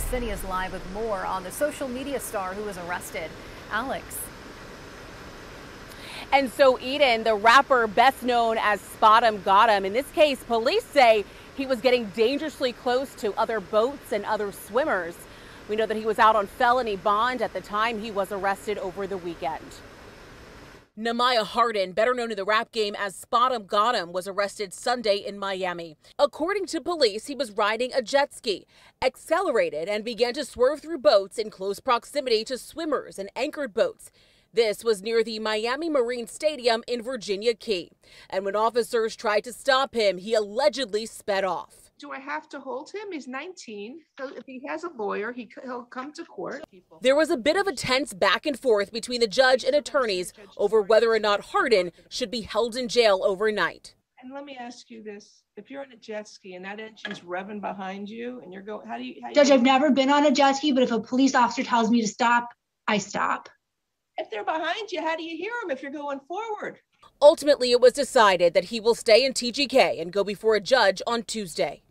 Alex is live with more on the social media star who was arrested. Alex. And so Eden, the rapper best known as SpotemGottem, in this case, police say he was getting dangerously close to other boats and other swimmers. We know that he was out on felony bond at the time he was arrested over the weekend. Nehemiah Harden, better known in the rap game as SpotemGottem, was arrested Sunday in Miami. According to police, he was riding a jet ski, accelerated, and began to swerve through boats in close proximity to swimmers and anchored boats. This was near the Miami Marine Stadium in Virginia Key. And when officers tried to stop him, he allegedly sped off. Do I have to hold him? He's 19. So if he has a lawyer, he, he'll come to court. There was a bit of a tense back and forth between the judge and attorneys over whether or not Harden should be held in jail overnight. And let me ask you this: If you're on a jet ski and that engine's revving behind you, and you're going, how do you? How Judge, you, I've never been on a jet ski, but if a police officer tells me to stop, I stop. If they're behind you, how do you hear them if you're going forward? Ultimately, it was decided that he will stay in TGK and go before a judge on Tuesday.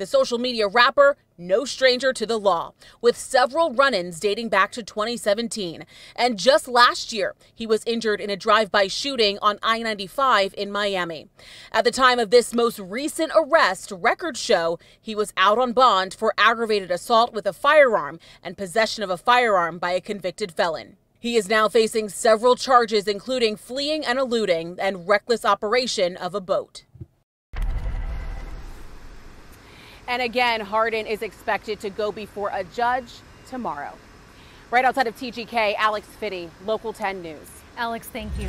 The social media rapper, no stranger to the law, with several run ins dating back to 2017. And just last year, he was injured in a drive by shooting on I 95 in Miami. At the time of this most recent arrest, records show he was out on bond for aggravated assault with a firearm and possession of a firearm by a convicted felon. He is now facing several charges, including fleeing and eluding and reckless operation of a boat. And again, Harden is expected to go before a judge tomorrow. Right outside of TGK, Alex Finnie, Local 10 News. Alex, thank you.